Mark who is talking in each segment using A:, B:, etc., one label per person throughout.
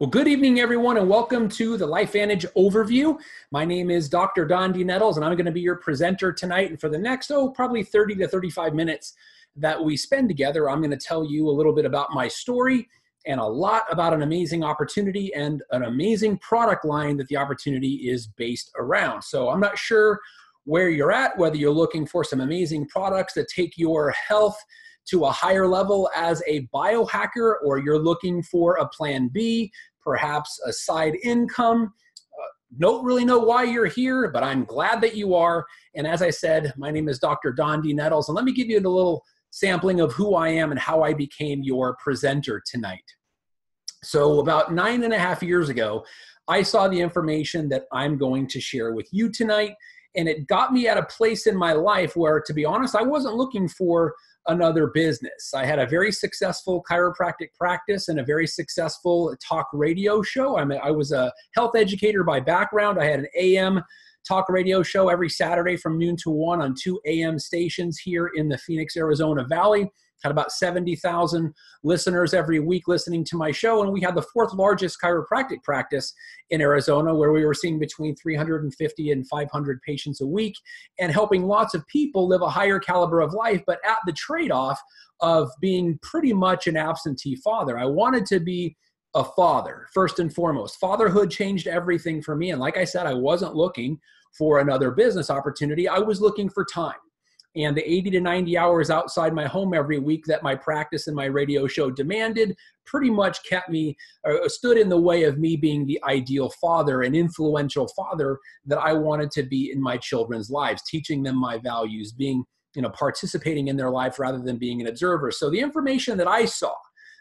A: Well, good evening, everyone, and welcome to the Life LifeVantage overview. My name is Dr. Dondee Nettles, and I'm going to be your presenter tonight. And for the next, oh, probably 30 to 35 minutes that we spend together, I'm going to tell you a little bit about my story and a lot about an amazing opportunity and an amazing product line that the opportunity is based around. So I'm not sure where you're at, whether you're looking for some amazing products that take your health to a higher level as a biohacker, or you're looking for a plan B, perhaps a side income. Uh, don't really know why you're here, but I'm glad that you are. And as I said, my name is Dr. Dondee Nettles, and let me give you a little sampling of who I am and how I became your presenter tonight. So, about nine and a half years ago, I saw the information that I'm going to share with you tonight. And it got me at a place in my life where, to be honest, I wasn't looking for another business. I had a very successful chiropractic practice and a very successful talk radio show. I was a health educator by background. I had an AM talk radio show every Saturday from noon to 1 on two AM stations here in the Phoenix, Arizona Valley had about 70,000 listeners every week listening to my show. And we had the fourth largest chiropractic practice in Arizona, where we were seeing between 350 and 500 patients a week and helping lots of people live a higher caliber of life, but at the trade off of being pretty much an absentee father. I wanted to be a father, first and foremost. Fatherhood changed everything for me. And like I said, I wasn't looking for another business opportunity, I was looking for time and the 80 to 90 hours outside my home every week that my practice and my radio show demanded pretty much kept me uh, stood in the way of me being the ideal father an influential father that i wanted to be in my children's lives teaching them my values being you know participating in their life rather than being an observer. So the information that i saw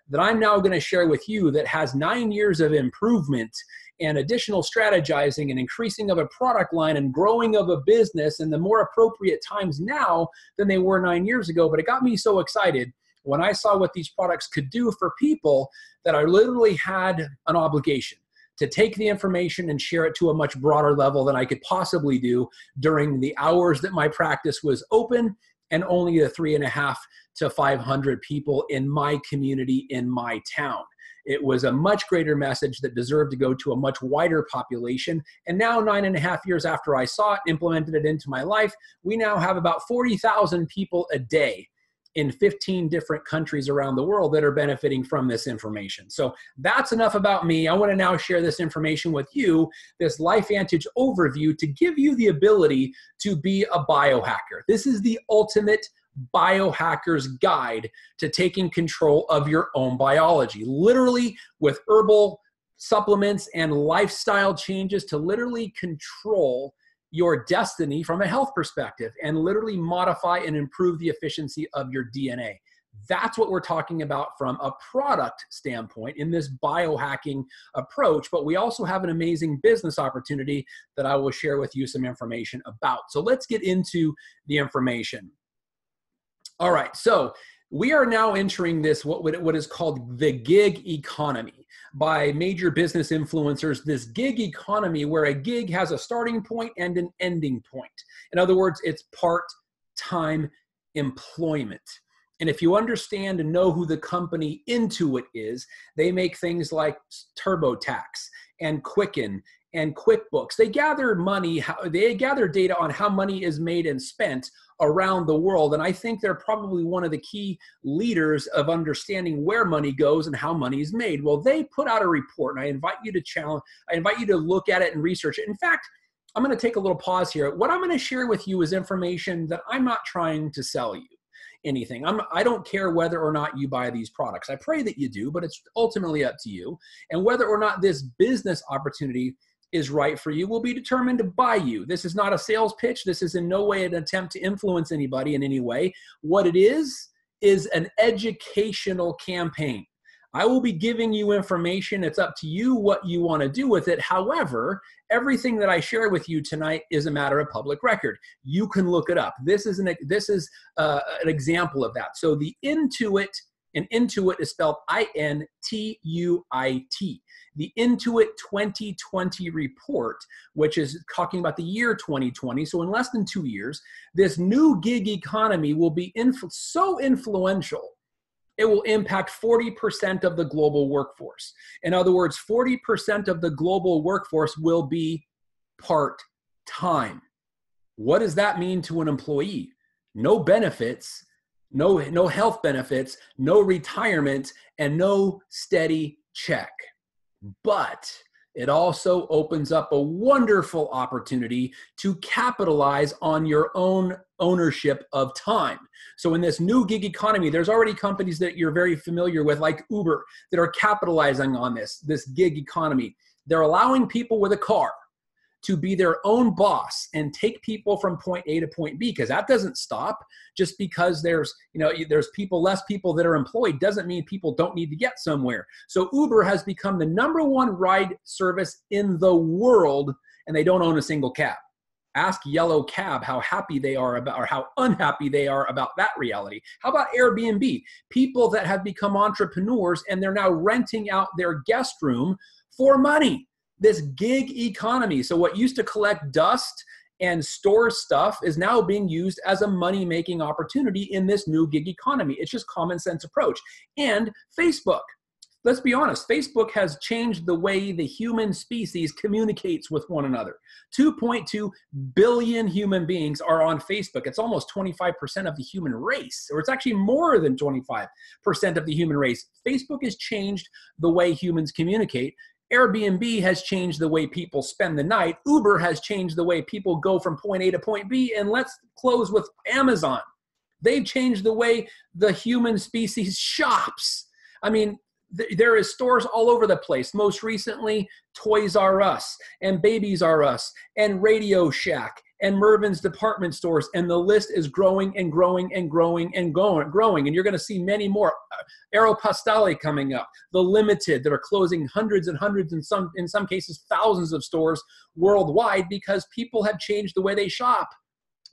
A: that i'm now going to share with you that has nine years of improvement and additional strategizing and increasing of a product line and growing of a business in the more appropriate times now than they were nine years ago. But it got me so excited when I saw what these products could do for people that I literally had an obligation to take the information and share it to a much broader level than I could possibly do during the hours that my practice was open and only the three and a half to 500 people in my community in my town. It was a much greater message that deserved to go to a much wider population. And now, nine and a half years after I saw it, implemented it into my life, we now have about 40,000 people a day in 15 different countries around the world that are benefiting from this information. So that's enough about me. I want to now share this information with you, this LifeVantage overview to give you the ability to be a biohacker. This is the ultimate biohacker's guide to taking control of your own biology, literally with herbal supplements and lifestyle changes to literally control your destiny from a health perspective and literally modify and improve the efficiency of your DNA. That's what we're talking about from a product standpoint in this biohacking approach. But we also have an amazing business opportunity that I will share with you some information about. So let's get into the information. All right, so we are now entering this what what is called the gig economy by major business influencers. This gig economy, where a gig has a starting point and an ending point. In other words, it's part-time employment. And if you understand and know who the company Intuit is, they make things like TurboTax and Quicken and QuickBooks. They gather money, they gather data on how money is made and spent around the world. And I think they're probably one of the key leaders of understanding where money goes and how money is made. Well, they put out a report, and I invite you to challenge, I invite you to look at it and research it. In fact, I'm going to take a little pause here. What I'm going to share with you is information that I'm not trying to sell you anything. I'm, I don't care whether or not you buy these products. I pray that you do, but it's ultimately up to you. And whether or not this business opportunity is right for you will be determined by you. This is not a sales pitch. This is in no way an attempt to influence anybody in any way. What it is, is an educational campaign. I will be giving you information. It's up to you what you want to do with it. However, everything that I share with you tonight is a matter of public record. You can look it up. This is an this is uh, an example of that. So the Intuit and Intuit is spelled I N T U I T the Intuit 2020 report, which is talking about the year 2020. So, in less than two years, this new gig economy will be so influential it will impact 40% of the global workforce. In other words, 40% of the global workforce will be part time. What does that mean to an employee? No benefits, no, no health benefits, no retirement, and no steady check. But it also opens up a wonderful opportunity to capitalize on your own ownership of time. So, in this new gig economy, there's already companies that you're very familiar with, like Uber, that are capitalizing on this, this gig economy. They're allowing people with a car to be their own boss and take people from point A to point B because that doesn't stop just because there's you know there's people less people that are employed doesn't mean people don't need to get somewhere. So Uber has become the number one ride service in the world and they don't own a single cab. Ask Yellow Cab how happy they are about or how unhappy they are about that reality. How about Airbnb? People that have become entrepreneurs and they're now renting out their guest room for money this gig economy. So, what used to collect dust and store stuff is now being used as a money making opportunity in this new gig economy. It's just common sense approach. And Facebook. Let's be honest, Facebook has changed the way the human species communicates with one another. 2.2 billion human beings are on Facebook. It's almost 25% of the human race, or it's actually more than 25% of the human race. Facebook has changed the way humans communicate. Airbnb has changed the way people spend the night. Uber has changed the way people go from point A to point B. And let's close with Amazon. They've changed the way the human species shops. I mean, th- there is stores all over the place. Most recently, Toys R Us and Babies R Us and Radio Shack and Mervyn's department stores, and the list is growing and growing and growing and going, growing. And you're going to see many more. Uh, Aeropostale coming up, the Limited that are closing hundreds and hundreds, and some in some cases thousands of stores worldwide because people have changed the way they shop.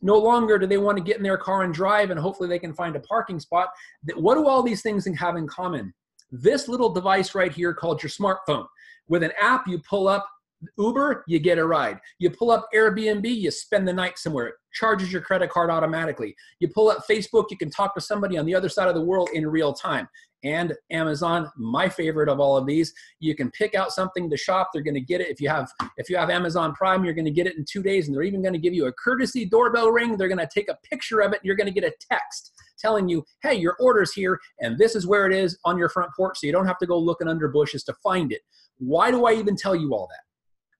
A: No longer do they want to get in their car and drive, and hopefully they can find a parking spot. What do all these things have in common? This little device right here called your smartphone. With an app, you pull up Uber, you get a ride. You pull up Airbnb, you spend the night somewhere. It charges your credit card automatically. You pull up Facebook, you can talk to somebody on the other side of the world in real time. And Amazon, my favorite of all of these, you can pick out something to shop. They're going to get it if you have if you have Amazon Prime, you're going to get it in 2 days and they're even going to give you a courtesy doorbell ring. They're going to take a picture of it you're going to get a text telling you, "Hey, your order's here and this is where it is on your front porch so you don't have to go looking under bushes to find it." Why do I even tell you all that?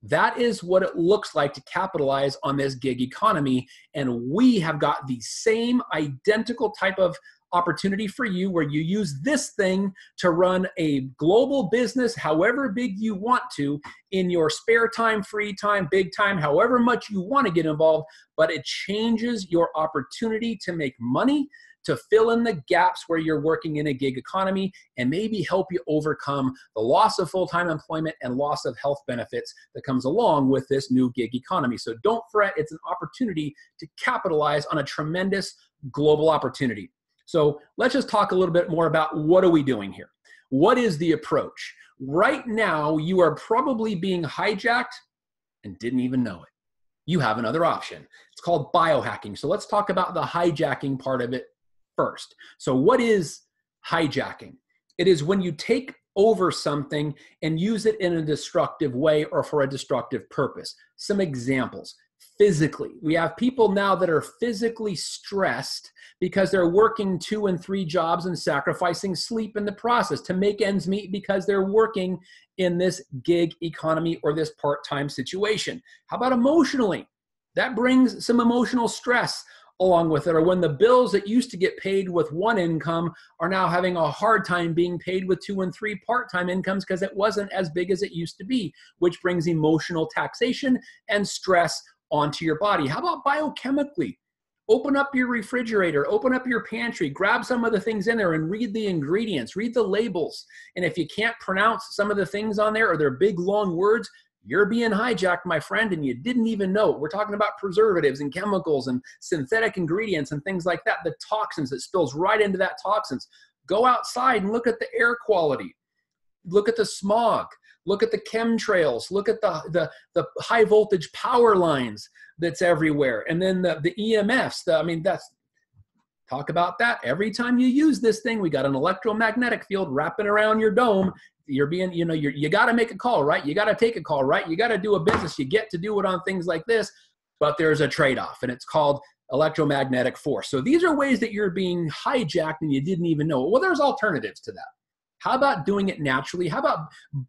A: That is what it looks like to capitalize on this gig economy. And we have got the same identical type of opportunity for you where you use this thing to run a global business, however big you want to, in your spare time, free time, big time, however much you want to get involved. But it changes your opportunity to make money to fill in the gaps where you're working in a gig economy and maybe help you overcome the loss of full time employment and loss of health benefits that comes along with this new gig economy. So don't fret, it's an opportunity to capitalize on a tremendous global opportunity. So let's just talk a little bit more about what are we doing here? What is the approach? Right now, you are probably being hijacked and didn't even know it. You have another option. It's called biohacking. So let's talk about the hijacking part of it first. So, what is hijacking? It is when you take over something and use it in a destructive way or for a destructive purpose. Some examples physically. We have people now that are physically stressed because they're working two and three jobs and sacrificing sleep in the process to make ends meet because they're working in this gig economy or this part time situation. How about emotionally? That brings some emotional stress along with it, or when the bills that used to get paid with one income are now having a hard time being paid with two and three part time incomes because it wasn't as big as it used to be, which brings emotional taxation and stress onto your body. How about biochemically? Open up your refrigerator, open up your pantry, grab some of the things in there and read the ingredients, read the labels. And if you can't pronounce some of the things on there or they're big long words, you're being hijacked, my friend, and you didn't even know. We're talking about preservatives and chemicals and synthetic ingredients and things like that, the toxins that spills right into that toxins. Go outside and look at the air quality. Look at the smog. Look at the chemtrails. Look at the, the, the high voltage power lines that's everywhere. And then the, the EMFs. The, I mean, that's Talk about that. Every time you use this thing, we got an electromagnetic field wrapping around your dome. You're being, you know, you're, you got to make a call, right? You got to take a call, right? You got to do a business. You get to do it on things like this, but there's a trade off, and it's called electromagnetic force. So these are ways that you're being hijacked and you didn't even know. Well, there's alternatives to that. How about doing it naturally? How about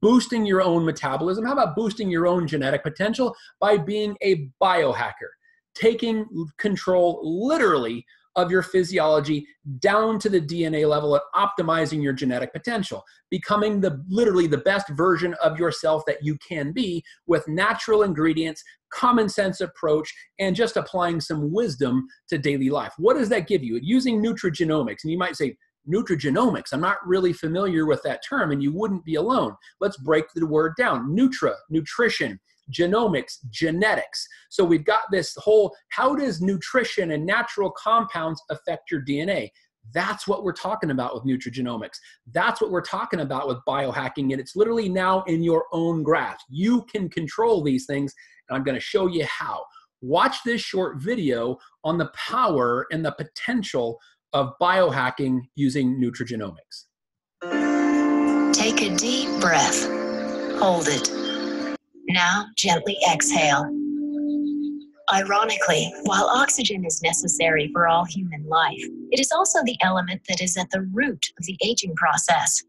A: boosting your own metabolism? How about boosting your own genetic potential by being a biohacker? Taking control literally of your physiology down to the DNA level and optimizing your genetic potential, becoming the literally the best version of yourself that you can be with natural ingredients, common sense approach, and just applying some wisdom to daily life. What does that give you? Using nutrigenomics, and you might say, nutrigenomics. I'm not really familiar with that term, and you wouldn't be alone. Let's break the word down. Nutra, nutrition, genomics, genetics. So we've got this whole how does nutrition and natural compounds affect your DNA? That's what we're talking about with nutrigenomics. That's what we're talking about with biohacking. And it's literally now in your own grasp. You can control these things, and I'm going to show you how. Watch this short video on the power and the potential of biohacking using nutrigenomics.
B: Take a deep breath. Hold it. Now gently exhale. Ironically, while oxygen is necessary for all human life, it is also the element that is at the root of the aging process.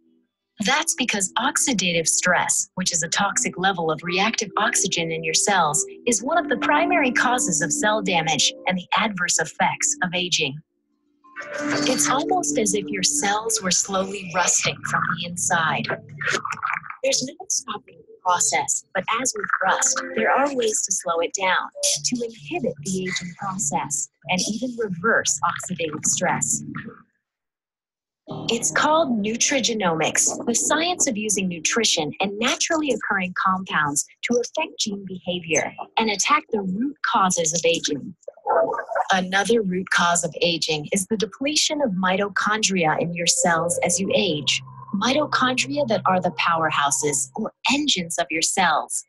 B: That's because oxidative stress, which is a toxic level of reactive oxygen in your cells, is one of the primary causes of cell damage and the adverse effects of aging. It's almost as if your cells were slowly rusting from the inside. There's no stopping process, but as with rust, there are ways to slow it down, to inhibit the aging process, and even reverse oxidative stress. It's called nutrigenomics, the science of using nutrition and naturally occurring compounds to affect gene behavior and attack the root causes of aging. Another root cause of aging is the depletion of mitochondria in your cells as you age. Mitochondria that are the powerhouses or engines of your cells.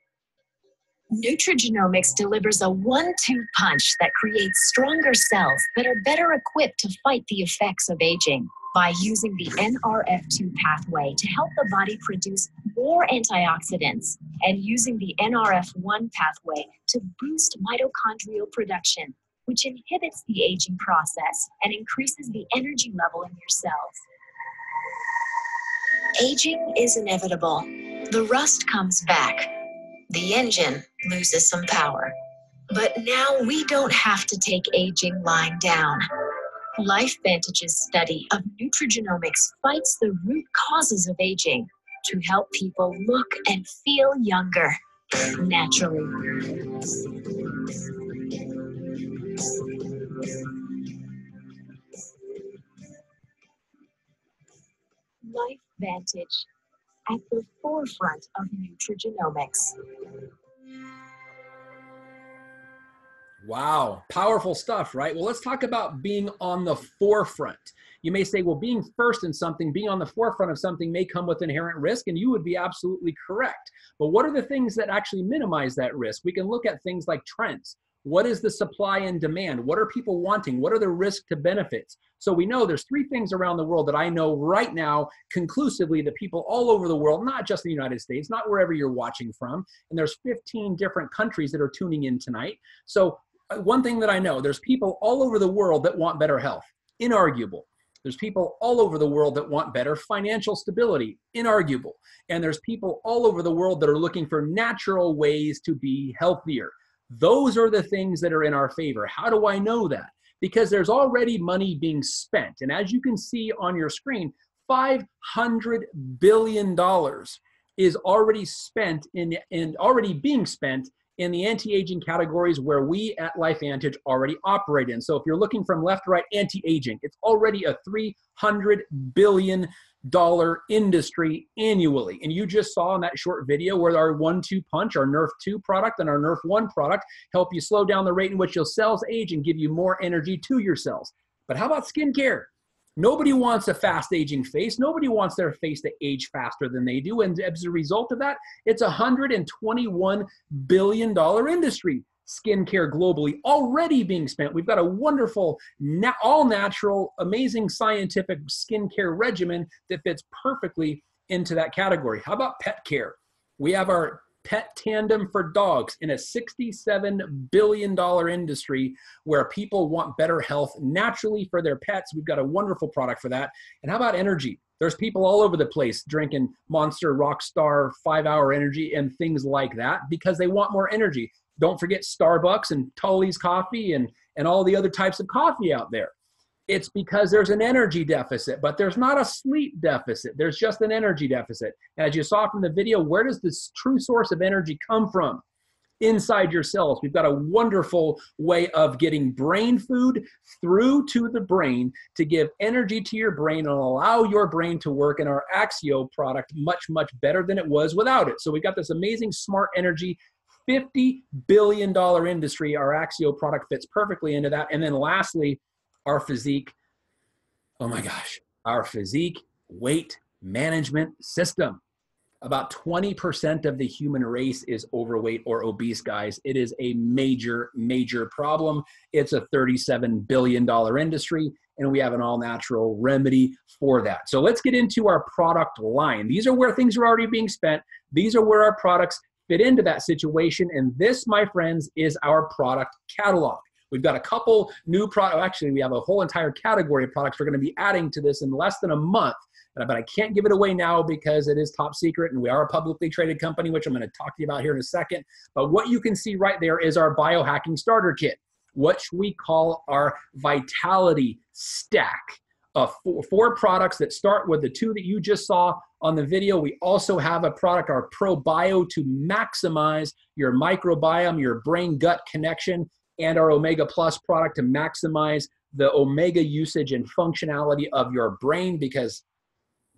B: Nutrigenomics delivers a one two punch that creates stronger cells that are better equipped to fight the effects of aging by using the NRF2 pathway to help the body produce more antioxidants and using the NRF1 pathway to boost mitochondrial production which inhibits the aging process and increases the energy level in your cells. Aging is inevitable. The rust comes back. The engine loses some power. But now we don't have to take aging lying down. LifeVantage's study of nutrigenomics fights the root causes of aging to help people look and feel younger naturally. Life Vantage at the forefront of nutrigenomics.
A: Wow, powerful stuff, right? Well, let's talk about being on the forefront. You may say, well, being first in something, being on the forefront of something may come with inherent risk, and you would be absolutely correct. But what are the things that actually minimize that risk? We can look at things like trends. What is the supply and demand? What are people wanting? What are the risk to benefits? So we know there's three things around the world that I know right now conclusively that people all over the world, not just the United States, not wherever you're watching from, and there's 15 different countries that are tuning in tonight. So uh, one thing that I know, there's people all over the world that want better health, inarguable. There's people all over the world that want better financial stability, inarguable. And there's people all over the world that are looking for natural ways to be healthier. Those are the things that are in our favor. How do I know that? Because there's already money being spent. And as you can see on your screen, $500 billion is already spent in and already being spent in the anti-aging categories where we at Life LifeVantage already operate in. So if you're looking from left to right anti-aging, it's already a 300 billion dollar industry annually. And you just saw in that short video where our one two punch, our Nerf 2 product and our Nerf 1 product help you slow down the rate in which your cells age and give you more energy to your cells. But how about skincare? Nobody wants a fast aging face. Nobody wants their face to age faster than they do. And as a result of that, it's a $121 billion industry. Skincare globally already being spent. We've got a wonderful, all natural, amazing scientific skincare regimen that fits perfectly into that category. How about pet care? We have our Petandim for dogs in a $67 billion industry where people want better health naturally for their pets. We've got a wonderful product for that. And how about energy? There's people all over the place drinking Monster, Rockstar, five hour energy, and things like that because they want more energy. Don't forget Starbucks and Tully's coffee and, and all the other types of coffee out there. It's because there's an energy deficit, but there's not a sleep deficit. There's just an energy deficit. As you saw from the video, where does this true source of energy come from? Inside your cells. We've got a wonderful way of getting brain food through to the brain to give energy to your brain and allow your brain to work in our Axio product much, much better than it was without it. So we've got this amazing smart energy $50 billion industry. Our Axio product fits perfectly into that. And then lastly, our PhysIQ. Oh my gosh, our PhysIQ weight management system. About 20% of the human race is overweight or obese, guys. It is a major, major problem. It's a $37 billion industry, and we have an all natural remedy for that. So let's get into our product line. These are where things are already being spent, these are where our products fit into that situation. And this, my friends, is our product catalog. We've got a couple new products. Oh, actually, we have a whole entire category of products we're going to be adding to this in less than a month. Uh, but I can't give it away now because it is top secret and we are a publicly traded company, which I'm going to talk to you about here in a second. But what you can see right there is our biohacking starter kit, which we call our vitality stack of four, four, products that start with the two that you just saw on the video. We also have a product, our ProBio, to maximize your microbiome, your brain gut connection, and our Omega Plus product to maximize the Omega usage and functionality of your brain because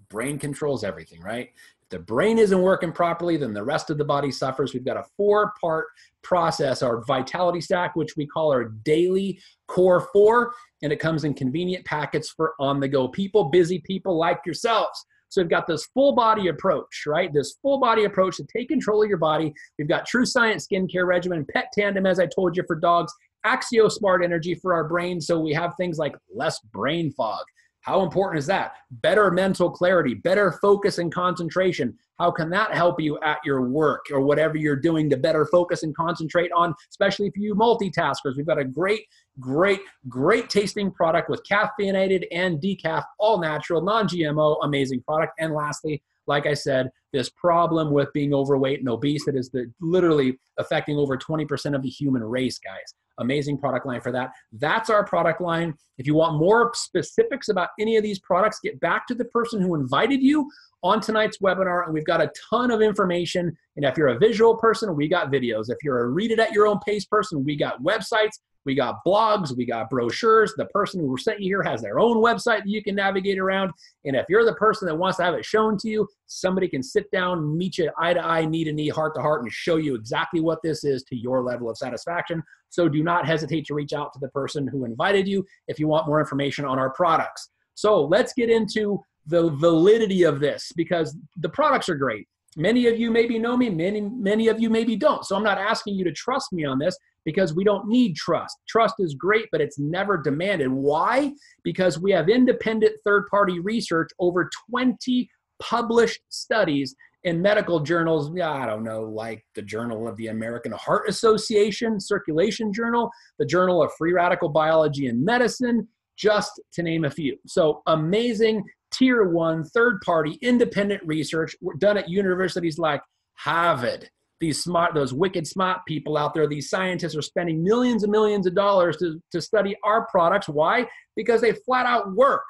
A: brain controls everything, right? If the brain isn't working properly, then the rest of the body suffers. We've got a four part process, our vitality stack, which we call our daily core four, and it comes in convenient packets for on the go people, busy people like yourselves. So we've got this full body approach, right? This full body approach to take control of your body. We've got True Science skincare regimen, Petandim, as I told you, for dogs, Axio Smart Energy for our brain. So we have things like less brain fog. How important is that? Better mental clarity, better focus and concentration. How can that help you at your work or whatever you're doing to better focus and concentrate on, especially if you multitaskers? We've got a great, great, great tasting product with caffeinated and decaf, all natural, non GMO, amazing product. And lastly, like I said, this problem with being overweight and obese that is the, literally affecting over 20% of the human race, guys. Amazing product line for that. That's our product line. If you want more specifics about any of these products, get back to the person who invited you on tonight's webinar. And we've got a ton of information. And if you're a visual person, we got videos. If you're a read it at your own pace person, we got websites. We got blogs, we got brochures. The person who sent you here has their own website that you can navigate around. And if you're the person that wants to have it shown to you, somebody can sit down, meet you eye to eye, knee to knee, heart to heart, and show you exactly what this is to your level of satisfaction. So do not hesitate to reach out to the person who invited you if you want more information on our products. So let's get into the validity of this because the products are great. Many of you maybe know me, many, many of you maybe don't. So I'm not asking you to trust me on this because we don't need trust. Trust is great, but it's never demanded. Why? Because we have independent third party research, over 20 published studies in medical journals. I don't know, like the Journal of the American Heart Association, Circulation Journal, the Journal of Free Radical Biology and Medicine, just to name a few. So amazing tier one, third party, independent research done at universities like Harvard. These smart, those wicked smart people out there, these scientists are spending millions and millions of dollars to, to study our products. Why? Because they flat out work.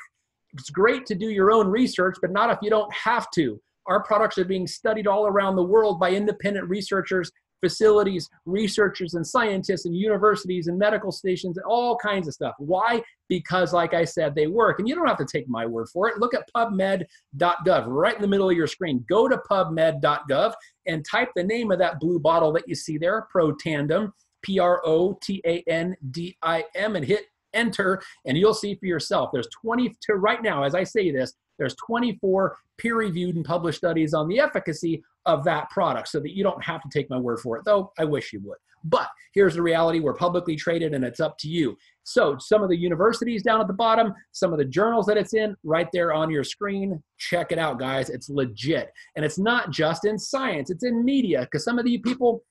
A: It's great to do your own research, but not if you don't have to. Our products are being studied all around the world by independent researchers facilities, researchers, and scientists, and universities, and medical stations, and all kinds of stuff. Why? Because, like I said, they work. And you don't have to take my word for it. Look at pubmed.gov right in the middle of your screen. Go to pubmed.gov and type the name of that blue bottle that you see there, Protandim, P R O T A N D I M, and hit enter, and you'll see for yourself. There's 20 to right now, as I say this, there's 24 peer reviewed and published studies on the efficacy of that product so that you don't have to take my word for it, though I wish you would. But here's the reality we're publicly traded and it's up to you. So, some of the universities down at the bottom, some of the journals that it's in, right there on your screen. Check it out, guys. It's legit. And it's not just in science, it's in media because some of you people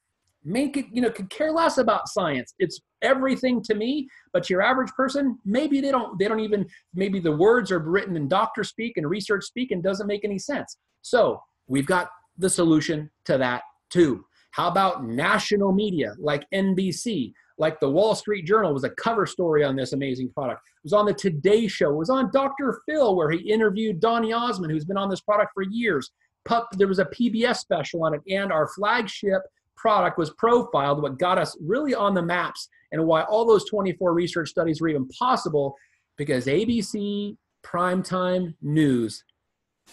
A: make it, you know, could care less about science. It's everything to me, but your average person, maybe they don't, they don't even, maybe the words are written in doctor speak and research speak and doesn't make any sense. So, we've got the solution to that too. How about national media like NBC, like the Wall Street Journal was a cover story on this amazing product. It was on the Today Show. It was on Dr. Phil where he interviewed Donny Osmond, who's been on this product for years. Pup, there was a PBS special on it, and our flagship product was profiled, what got us really on the maps, and why all those 24 research studies were even possible, because ABC Primetime News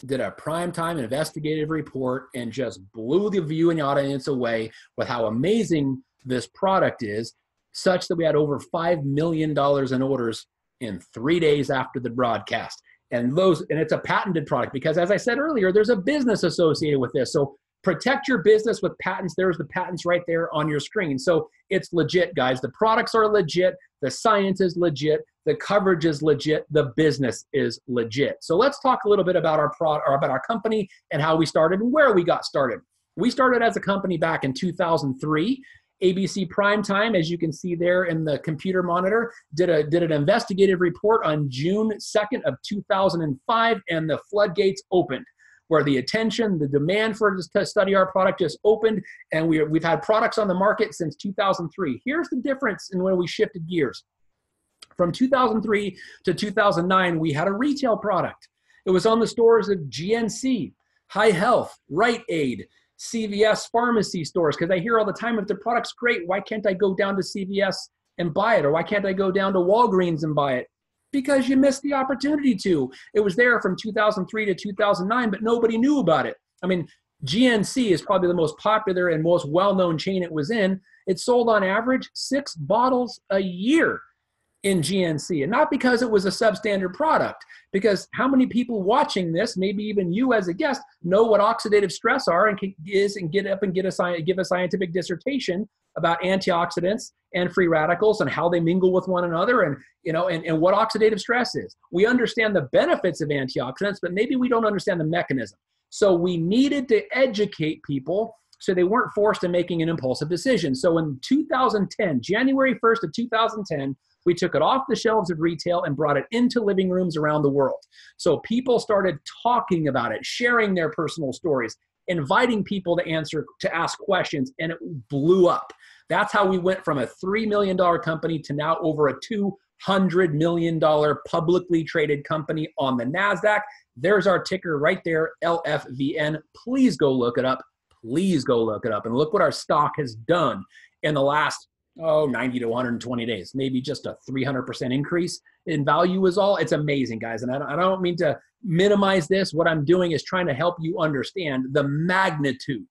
A: did a primetime investigative report and just blew the viewing audience away with how amazing this product is, such that we had over $5 million in orders in three days after the broadcast. And those, and it's a patented product because as I said earlier, there's a business associated with this. So protect your business with patents. There's the patents right there on your screen. So it's legit, guys. The products are legit. The science is legit. The coverage is legit. The business is legit. So let's talk a little bit about our product or about our company and how we started and where we got started. We started as a company back in 2003. ABC Primetime, as you can see there in the computer monitor, did a did an investigative report on June 2nd of 2005, and the floodgates opened where the attention, the demand for to study our product just opened, and we, we've had products on the market since 2003. Here's the difference in when we shifted gears. From 2003 to 2009, we had a retail product. It was on the stores of GNC, Hi-Health, Rite Aid, CVS pharmacy stores, because I hear all the time if the product's great, why can't I go down to CVS and buy it? Or why can't I go down to Walgreens and buy it? because you missed the opportunity to. It was there from 2003 to 2009, but nobody knew about it. I mean, GNC is probably the most popular and most well known chain it was in. It sold on average six bottles a year in GNC. And not because it was a substandard product, because how many people watching this, maybe even you as a guest, know what oxidative stress are and can, is and get up and get a, give a scientific dissertation about antioxidants and free radicals and how they mingle with one another and you know and, and what oxidative stress is we understand the benefits of antioxidants but maybe we don't understand the mechanism so we needed to educate people so they weren't forced to making an impulsive decision so in 2010 january 1st of 2010 we took it off the shelves of retail and brought it into living rooms around the world so people started talking about it sharing their personal stories inviting people to answer to ask questions and it blew up that's how we went from a $3 million company to now over a $200 million publicly traded company on the NASDAQ. There's our ticker right there, LFVN. Please go look it up. Please go look it up and look what our stock has done in the last oh 90 to 120 days maybe just a 300% increase in value is all it's amazing guys and I don't mean to minimize this what i'm doing is trying to help you understand the magnitude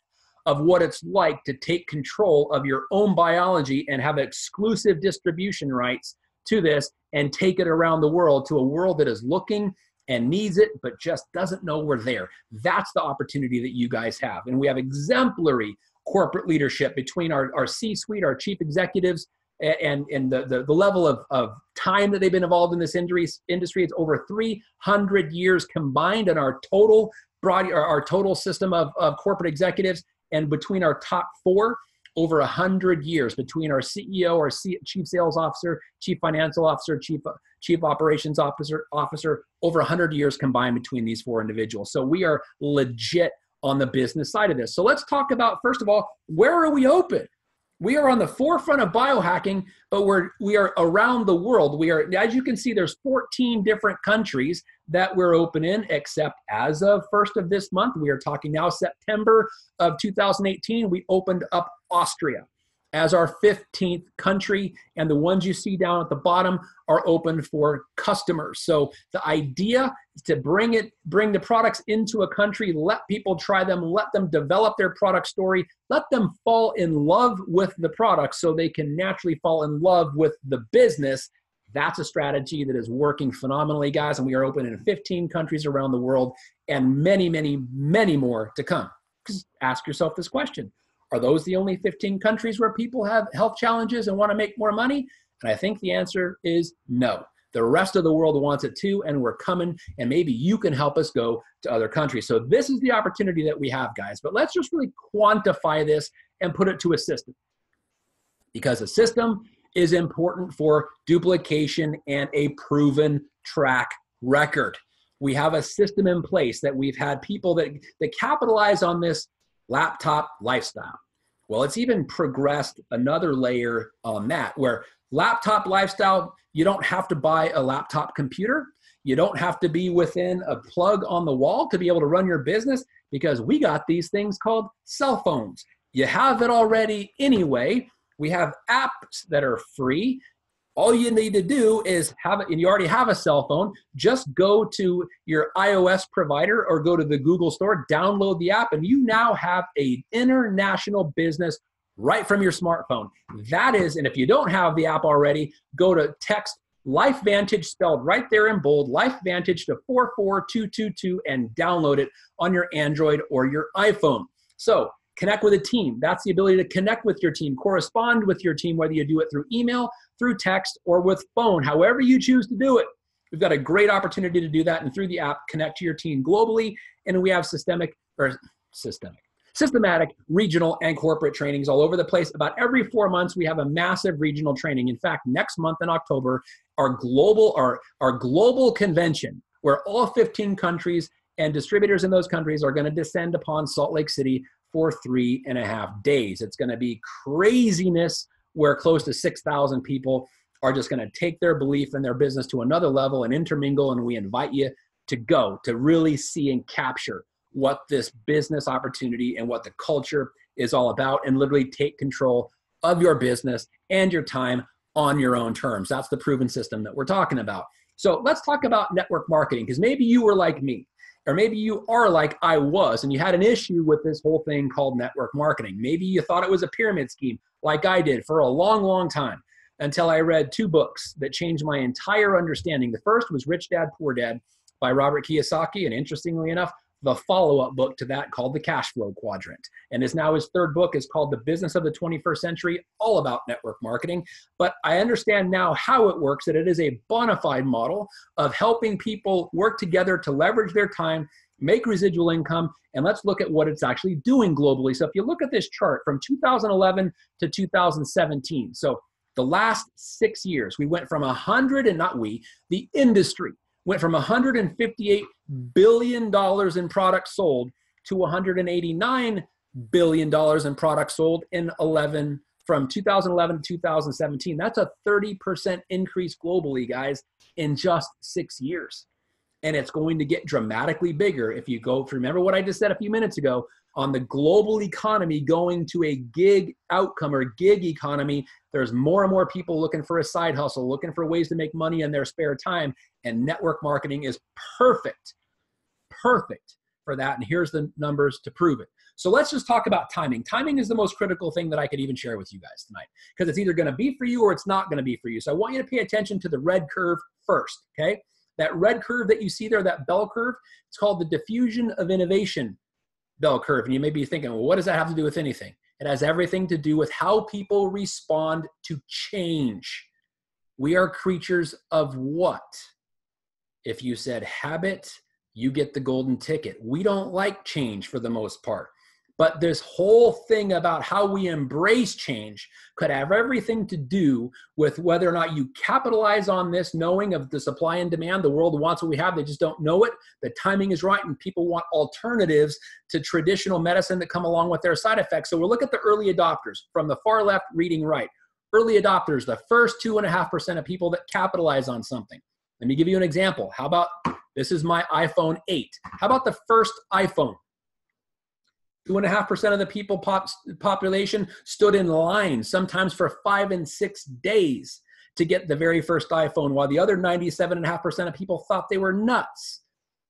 A: of what it's like to take control of your own biology and have exclusive distribution rights to this and take it around the world to a world that is looking and needs it but just doesn't know we're there. That's the opportunity that you guys have. And we have exemplary corporate leadership between our, our C suite, our chief executives, and, and the, the, the, level of, of time that they've been involved in this industry. Industry, it's over 300 years combined in our total broad, our, total system of, of corporate executives and between our top four, over a hundred years between our CEO, our C- chief sales officer, chief financial officer, chief chief operations officer, officer, over a hundred years combined between these four individuals. So we are legit on the business side of this. So let's talk about first of all, where are we open? we are on the forefront of biohacking but we're we are around the world we are as you can see there's 14 different countries that we're open in except as of first of this month we are talking now september of 2018 we opened up austria as our 15th country, and the ones you see down at the bottom are open for customers. So the idea is to bring it, bring the products into a country, let people try them, let them develop their product story, let them fall in love with the product so they can naturally fall in love with the business. That's a strategy that is working phenomenally, guys, and we are open in 15 countries around the world and many, many, many more to come. Just ask yourself this question Are those the only 15 countries where people have health challenges and want to make more money? And I think the answer is no. The rest of the world wants it too, and we're coming, and maybe you can help us go to other countries. So, this is the opportunity that we have, guys. But let's just really quantify this and put it to a system. Because a system is important for duplication and a proven track record. We have a system in place that we've had people that, that capitalize on this laptop lifestyle. Well, it's even progressed another layer on that where laptop lifestyle, you don't have to buy a laptop computer. You don't have to be within a plug on the wall to be able to run your business because we got these things called cell phones. You have it already anyway. We have apps that are free. All you need to do is have it, and you already have a cell phone. Just go to your iOS provider or go to the Google Store, download the app, and you now have a international business right from your smartphone. That is, and if you don't have the app already, go to text LifeVantage spelled right there in bold, LifeVantage to 44222 and download it on your Android or your iPhone. So connect with a team. That's the ability to connect with your team, correspond with your team, whether you do it through email, through text, or with phone, however you choose to do it. We've got a great opportunity to do that. And through the app, connect to your team globally. And we have systemic or systemic systematic regional and corporate trainings all over the place. About every four months, we have a massive regional training. In fact, next month in October, our global our, our global convention, where all 15 countries and distributors in those countries are going to descend upon Salt Lake City for three and a half days. It's going to be craziness where close to 6,000 people are just going to take their belief and their business to another level and intermingle. And we invite you to go to really see and capture what this business opportunity and what the culture is all about and literally take control of your business and your time on your own terms. That's the proven system that we're talking about. So let's talk about network marketing because maybe you were like me, or maybe you are like I was, and you had an issue with this whole thing called network marketing. Maybe you thought it was a pyramid scheme, like I did for a long, long time until I read two books that changed my entire understanding. The first was Rich Dad Poor Dad by Robert Kiyosaki, and interestingly enough, the follow-up book to that called the cash flow quadrant. And is now his third book. Is called the business of the 21st century all about network marketing. But i understand now how it works that it is a bona fide model of helping people work together to leverage their time make residual income and let's look at what it's actually doing globally. So if you look at this chart from 2011 to 2017 so the last six years we went from 100 and not we the industry went from 158 billion dollars in products sold to 189 billion dollars in products sold in 11 from 2011 to 2017 that's a 30% increase globally guys in just 6 years and it's going to get dramatically bigger if you go remember what i just said a few minutes ago on the global economy going to a gig outcome or gig economy there's more and more people looking for a side hustle looking for ways to make money in their spare time and network marketing is perfect perfect for that and here's the numbers to prove it. So let's just talk about timing. Timing is the most critical thing that i could even share with you guys tonight because it's either going to be for you or it's not going to be for you. So i want you to pay attention to the red curve first okay that red curve that you see there that bell curve it's called the diffusion of innovation bell curve. And you may be thinking, well, what does that have to do with anything? It has everything to do with how people respond to change. We are creatures of what? If you said habit, you get the golden ticket. We don't like change for the most part. But this whole thing about how we embrace change could have everything to do with whether or not you capitalize on this, knowing of the supply and demand. The world wants what we have, they just don't know it. The timing is right, and people want alternatives to traditional medicine that come along with their side effects. So we'll look at the early adopters from the far left reading right. Early adopters, the first 2.5% of people that capitalize on something. Let me give you an example. How about this is my iPhone 8? How about the first iPhone? Two and a half percent of the people pop, population stood in line, sometimes for five and six days, to get the very first iPhone, while the other 97.5% of people thought they were nuts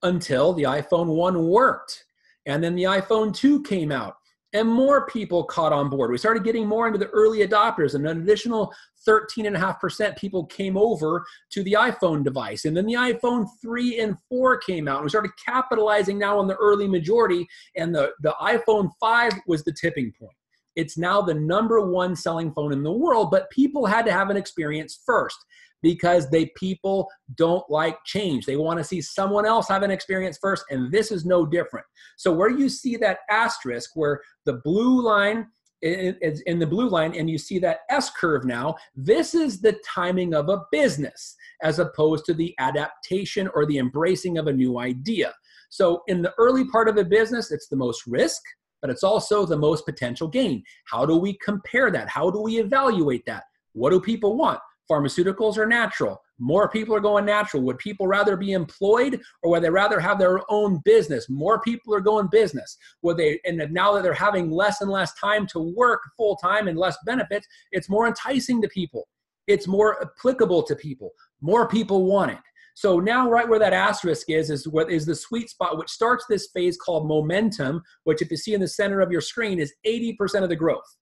A: until the iPhone 1 worked. And then the iPhone 2 came out. And more people caught on board. We started getting more into the early adopters, and an additional 13.5% people came over to the iPhone device. And then the iPhone 3 and 4 came out. And we started capitalizing now on the early majority, and the, the iPhone 5 was the tipping point. It's now the number one selling phone in the world, but people had to have an experience first because they people don't like change. They want to see someone else have an experience first, and this is no different. So where you see that asterisk, where the blue line is in the blue line, and you see that S curve now, this is the timing of a business as opposed to the adaptation or the embracing of a new idea. So in the early part of a business, it's the most risk, but it's also the most potential gain. How do we compare that? How do we evaluate that? What do people want? Pharmaceuticals are natural. More people are going natural. Would people rather be employed or would they rather have their own business? More people are going business. Would they and now that they're having less and less time to work full time and less benefits, it's more enticing to people. It's more applicable to people. More people want it. So now right where that asterisk is is what is the sweet spot which starts this phase called momentum, which if you see in the center of your screen is 80% of the growth.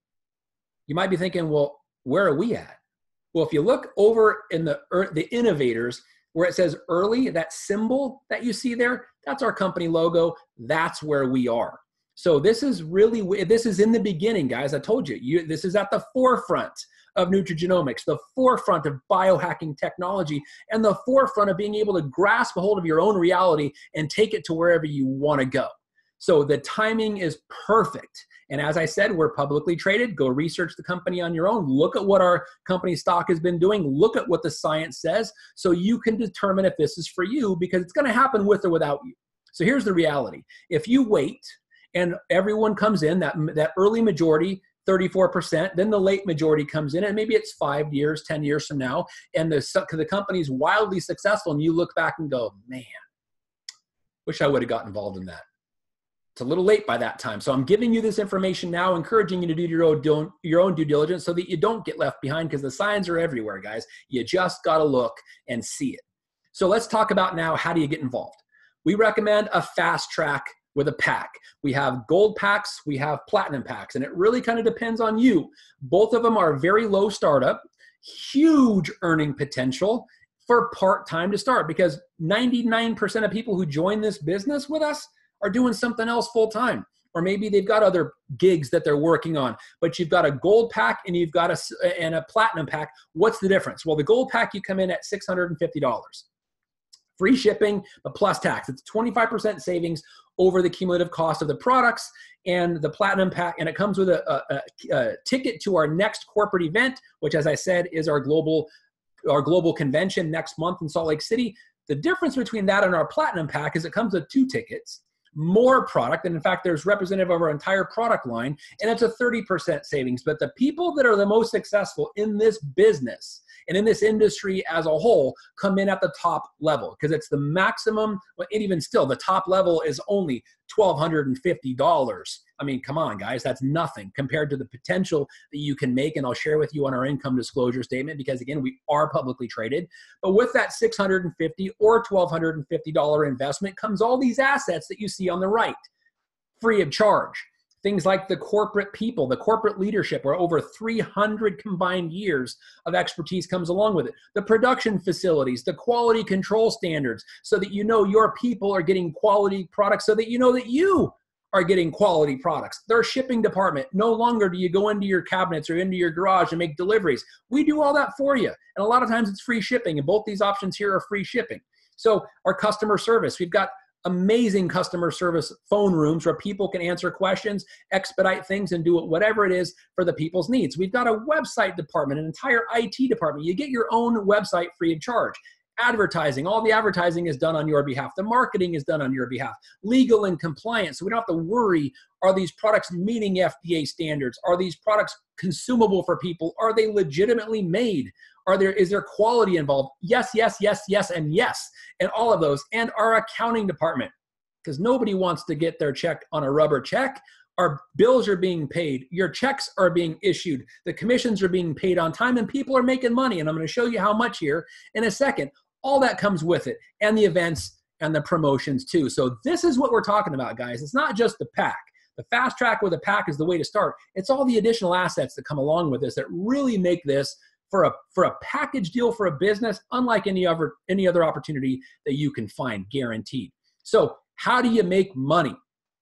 A: You might be thinking, well, where are we at? Well, if you look over in the the innovators where it says early, that symbol that you see there, that's our company logo. That's where we are. So this is really this is in the beginning, guys. I told you, you this is at the forefront of nutrigenomics, the forefront of biohacking technology, and the forefront of being able to grasp a hold of your own reality and take it to wherever you want to go. So the timing is perfect. And as I said, we're publicly traded. Go research the company on your own. Look at what our company stock has been doing. Look at what the science says so you can determine if this is for you because it's going to happen with or without you. So here's the reality if you wait and everyone comes in, that, that early majority, 34%, then the late majority comes in, and maybe it's five years, 10 years from now, and the, the company's wildly successful, and you look back and go, man, wish I would have got involved in that. It's a little late by that time. So I'm giving you this information now, encouraging you to do your own, your own due diligence so that you don't get left behind because the signs are everywhere, guys. You just got to look and see it. So let's talk about now how do you get involved? We recommend a fast track with a pack. We have gold packs, we have platinum packs, and it really kind of depends on you. Both of them are very low startup, huge earning potential for part time to start because 99% of people who join this business with us are doing something else full time or maybe they've got other gigs that they're working on but you've got a gold pack and you've got a and a platinum pack what's the difference? Well the gold pack you come in at $650 free shipping but plus tax. It's 25% savings over the cumulative cost of the products and the platinum pack and it comes with a, a, a ticket to our next corporate event which as i said is our global our global convention next month in salt lake city. The difference between that and our platinum pack is it comes with two tickets more product. And in fact, there's representative of our entire product line, and it's a 30% savings. But the people that are the most successful in this business and in this industry as a whole come in at the top level because it's the maximum, and even still, the top level is only $1,250. I mean, come on, guys, that's nothing compared to the potential that you can make. And I'll share with you on our income disclosure statement because, again, we are publicly traded. But with that 650 or $1,250 investment comes all these assets that you see on the right, free of charge. Things like the corporate people, the corporate leadership, where over 300 combined years of expertise comes along with it. The production facilities, the quality control standards, so that you know your people are getting quality products, so that you know that you are getting quality products. Their shipping department, no longer do you go into your cabinets or into your garage and make deliveries. We do all that for you. And a lot of times it's free shipping, and both these options here are free shipping. So, our customer service, we've got amazing customer service phone rooms where people can answer questions, expedite things, and do whatever it is for the people's needs. We've got a website department, an entire IT department. You get your own website free of charge. Advertising, all the advertising is done on your behalf. The marketing is done on your behalf. Legal and compliance. So we don't have to worry are these products meeting FDA standards? Are these products consumable for people? Are they legitimately made? Are there is there quality involved? Yes, yes, yes, yes, and yes, and all of those. And our accounting department, because nobody wants to get their check on a rubber check. Our bills are being paid, your checks are being issued, the commissions are being paid on time, and people are making money. And I'm going to show you how much here in a second. All that comes with it, and the events and the promotions too. So this is what we're talking about, guys. It's not just the pack. The fast track with a pack is the way to start. It's all the additional assets that come along with this that really make this for a for a package deal for a business unlike any other any other opportunity that you can find guaranteed. So, how do you make money?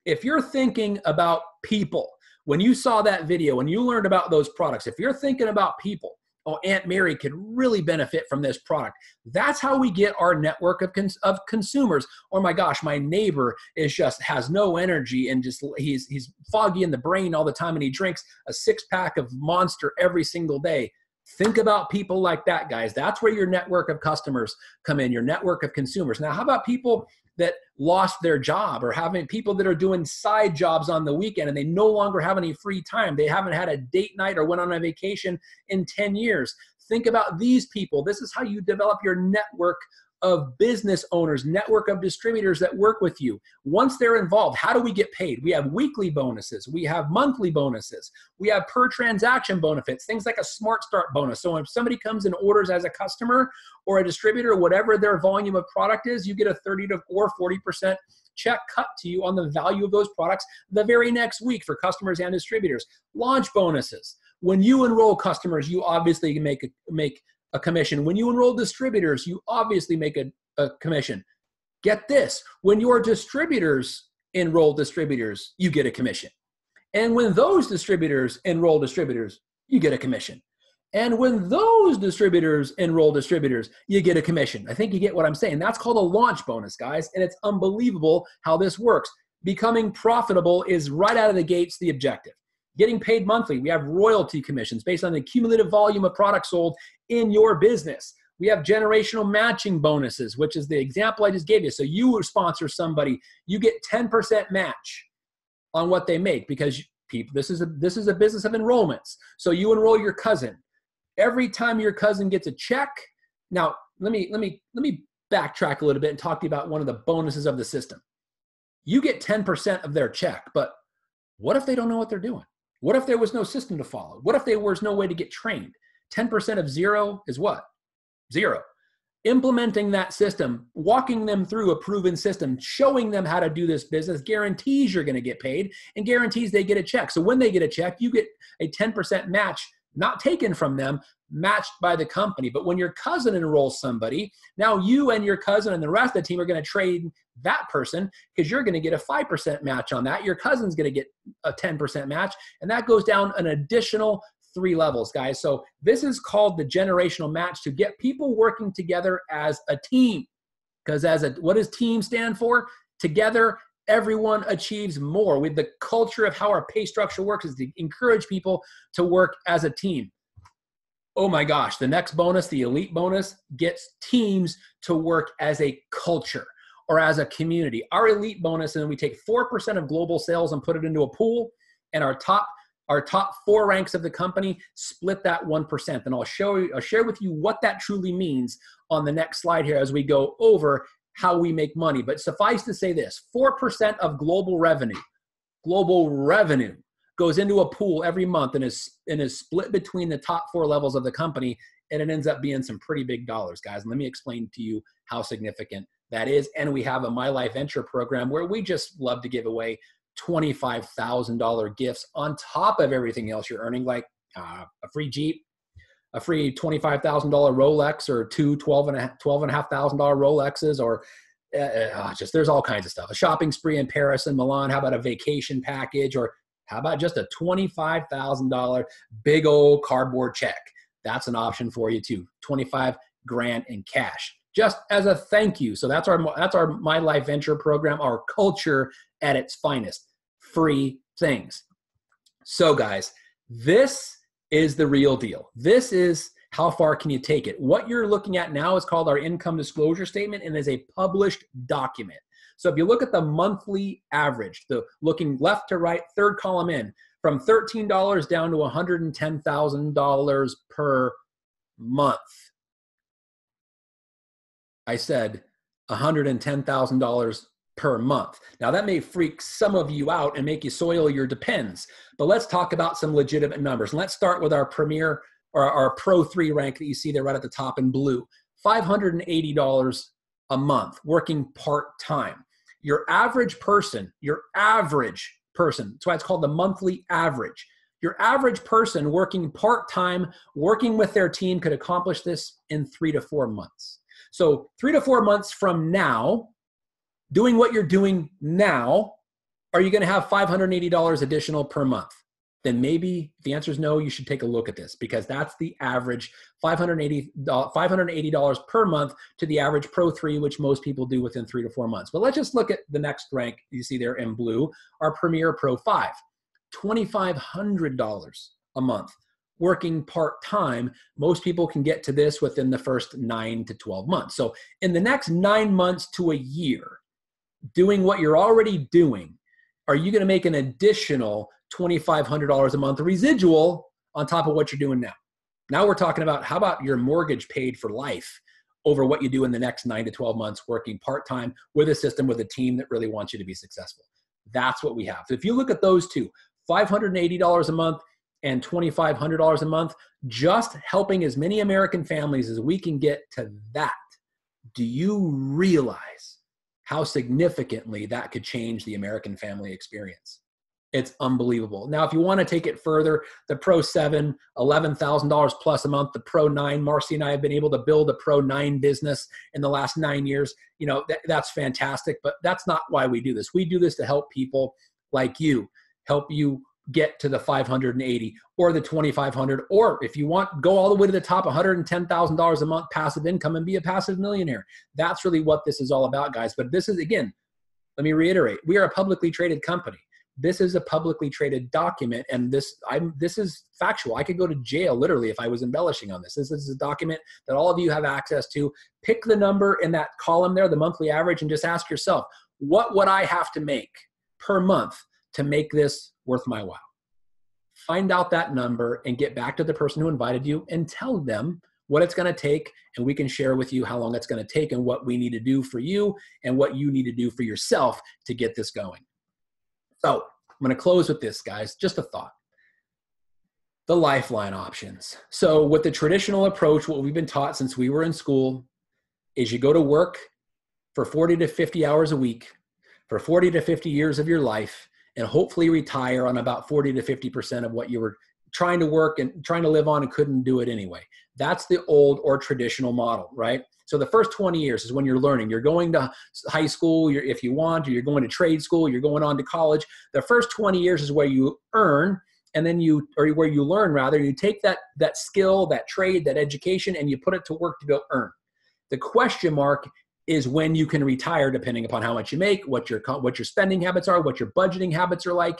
A: If you're thinking about people, when you saw that video, when you learned about those products, if you're thinking about people, oh, Aunt Mary could really benefit from this product. That's how we get our network of, cons- of consumers. Or my gosh, my neighbor is just has no energy and just he's he's foggy in the brain all the time and he drinks a six pack of Monster every single day. Think about people like that, guys. That's where your network of customers come in, your network of consumers. Now, how about people that lost their job or having people that are doing side jobs on the weekend and they no longer have any free time. They haven't had a date night or went on a vacation in 10 years. Think about these people. This is how you develop your network of business owners, network of distributors that work with you. Once they're involved, how do we get paid? We have weekly bonuses, we have monthly bonuses, we have per transaction benefits, things like a smart start bonus. So if somebody comes and orders as a customer or a distributor, whatever their volume of product is, you get a 30 to or 40% check cut to you on the value of those products the very next week for customers and distributors. Launch bonuses. When you enroll customers, you obviously make make a commission. When you enroll distributors, you obviously make a, a commission. Get this when your distributors enroll distributors, you get a commission. And when those distributors enroll distributors, you get a commission. And when those distributors enroll distributors, you get a commission. I think you get what I'm saying. That's called a launch bonus, guys. And it's unbelievable how this works. Becoming profitable is right out of the gates the objective getting paid monthly. We have royalty commissions based on the cumulative volume of products sold in your business. We have generational matching bonuses, which is the example I just gave you. So you sponsor somebody, you get 10% match on what they make because people this is a this is a business of enrollments. So you enroll your cousin. Every time your cousin gets a check, now let me let me let me backtrack a little bit and talk to you about one of the bonuses of the system. You get 10% of their check, but what if they don't know what they're doing? What if there was no system to follow? What if there was no way to get trained? 10% of zero is what? Zero. Implementing that system, walking them through a proven system, showing them how to do this business guarantees you're going to get paid and guarantees they get a check. So when they get a check, you get a 10% match not taken from them, matched by the company. But when your cousin enrolls somebody, now you and your cousin and the rest of the team are going to trade that person because you're going to get a 5% match on that. Your cousin's going to get a 10% match, and that goes down an additional three levels, guys. So this is called the generational match to get people working together as a team. Because as a what does team stand for? Together everyone achieves more. With the culture of how our pay structure works is to encourage people to work as a team oh my gosh, the next bonus, the elite bonus, gets teams to work as a culture or as a community. Our elite bonus, and then we take 4% of global sales and put it into a pool, and our top our top four ranks of the company split that 1%. And I'll show you, I'll share with you what that truly means on the next slide here as we go over how we make money. But suffice to say this 4% of global revenue, global revenue goes into a pool every month and is and is split between the top four levels of the company and it ends up being some pretty big dollars guys. And let me explain to you how significant that is. And we have a my life venture program where we just love to give away $25000 gifts on top of everything else you're earning like uh, a free jeep a free $25000 rolex or two 12 and a, $12500 rolexes or uh, uh, just there's all kinds of stuff. A shopping spree in paris and milan. How about a vacation package or how about just a $25,000 big old cardboard check? That's an option for you too. 25 grand in cash just as a thank you. So that's our that's our My Life Venture program, our culture at its finest. Free things. So guys, this is the real deal. This is how far can you take it? What you're looking at now is called our income disclosure statement and is a published document. So if you look at the monthly average, the looking left to right, third column in, from $13 down to $110,000 per month. I said $110,000 per month. Now that may freak some of you out and make you soil your depends, but let's talk about some legitimate numbers. Let's start with our premier or our pro three rank that you see there right at the top in blue. $580 a month working part time your average person, your average person. That's why it's called the monthly average. Your average person working part time, working with their team, could accomplish this in three to four months. So, three to four months from now, doing what you're doing now, are you going to have $580 additional per month? Then maybe the answer is no, you should take a look at this because that's the average $580, uh, $580 per month to the average Pro 3, which most people do within three to four months. But let's just look at the next rank you see there in blue, our Premier Pro 5. $2,500 a month. Working part time, most people can get to this within the first nine to 12 months. So, in the next nine months to a year, doing what you're already doing, are you going to make an additional $2,500 a month residual on top of what you're doing now? Now we're talking about how about your mortgage paid for life over what you do in the next nine to 12 months working part time with a system with a team that really wants you to be successful. That's what we have. So if you look at those two, $580 a month and $2,500 a month, just helping as many American families as we can get to that. Do you realize how significantly that could change the American family experience? It's unbelievable. Now, if you want to take it further, the Pro 7, $11,000 plus a month, the Pro 9, Marci and I have been able to build a Pro 9 business in the last nine years. You know, that, that's fantastic, but that's not why we do this. We do this to help people like you help you get to the 580 or the 2500 or if you want go all the way to the top $110,000 a month passive income and be a passive millionaire that's really what this is all about guys but this is again let me reiterate we are a publicly traded company this is a publicly traded document and this i'm this is factual i could go to jail literally if i was embellishing on this this is a document that all of you have access to pick the number in that column there the monthly average and just ask yourself what would i have to make per month to make this worth my while. Find out that number and get back to the person who invited you and tell them what it's going to take and we can share with you how long it's going to take and what we need to do for you and what you need to do for yourself to get this going. So, I'm going to close with this guys, just a thought. The lifeline options. So, with the traditional approach, what we've been taught since we were in school is you go to work for 40 to 50 hours a week for 40 to 50 years of your life and hopefully retire on about 40 to 50% of what you were trying to work and trying to live on and couldn't do it anyway. That's the old or traditional model, right? So the first 20 years is when you're learning. You're going to high school if you want, or you're going to trade school, you're going on to college. The first 20 years is where you earn and then you or where you learn rather you take that that skill that trade that education and you put it to work to go earn the question mark is when you can retire depending upon how much you make what your what your spending habits are what your budgeting habits are like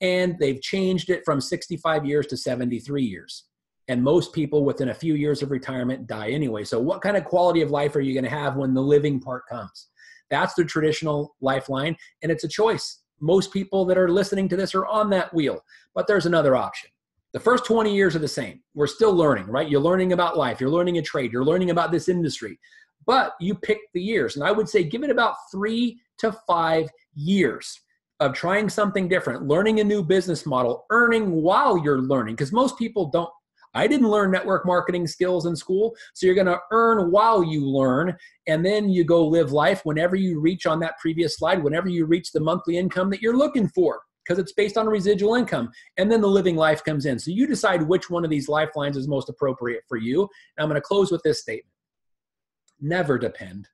A: and they've changed it from 65 years to 73 years. And most people within a few years of retirement die anyway. So what kind of quality of life are you going to have when the living part comes? That's the traditional lifeline and it's a choice. Most people that are listening to this are on that wheel but there's another option. The first 20 years are the same. We're still learning right? You're learning about life. You're learning a trade. You're learning about this industry. But you pick the years. And I would say give it about three to five years of trying something different, learning a new business model, earning while you're learning. Because most people don't. I didn't learn network marketing skills in school. So you're going to earn while you learn. And then you go live life whenever you reach on that previous slide, whenever you reach the monthly income that you're looking for because it's based on residual income. And then the living life comes in. So you decide which one of these lifelines is most appropriate for you. And I'm going to close with this statement never depend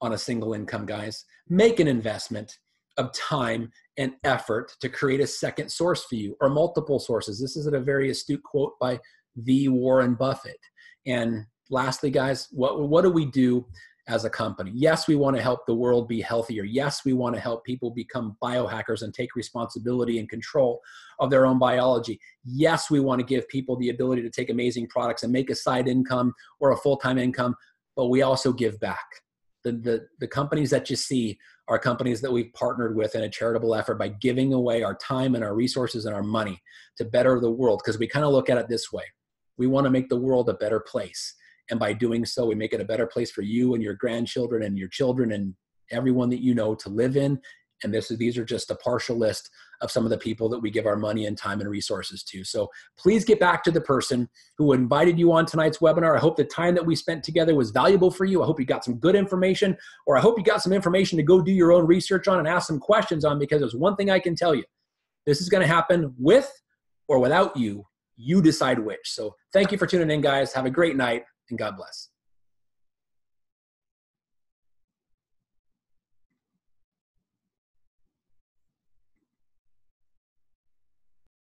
A: on a single income, guys. Make an investment of time and effort to create a second source for you or multiple sources. This is a very astute quote by the Warren Buffett. And lastly, guys, what, what do we do as a company? Yes, we want to help the world be healthier. Yes, we want to help people become biohackers and take responsibility and control of their own biology. Yes, we want to give people the ability to take amazing products and make a side income or a full time income but we also give back. The, the, the companies that you see are companies that we've partnered with in a charitable effort by giving away our time and our resources and our money to better the world because we kind of look at it this way. We want to make the world a better place. And by doing so we make it a better place for you and your grandchildren and your children and everyone that you know to live in. And this is these are just a partial list of some of the people that we give our money and time and resources to so please get back to the person who invited you on tonight's webinar i hope the time that we spent together was valuable for you i hope you got some good information or i hope you got some information to go do your own research on and ask some questions on because there's one thing i can tell you This is going to happen with or without you. You decide which. So thank you for tuning in, guys. Have a great night and God bless.